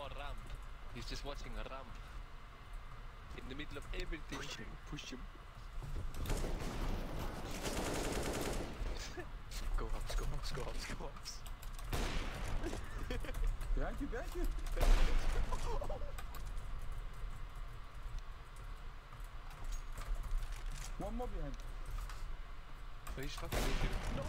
more ramp. He's just watching a ramp. In the middle of everything. Push him, push him. go up. go up. go up. go up. Behind you, behind you. One more behind. Oh, he's fucking with you. No!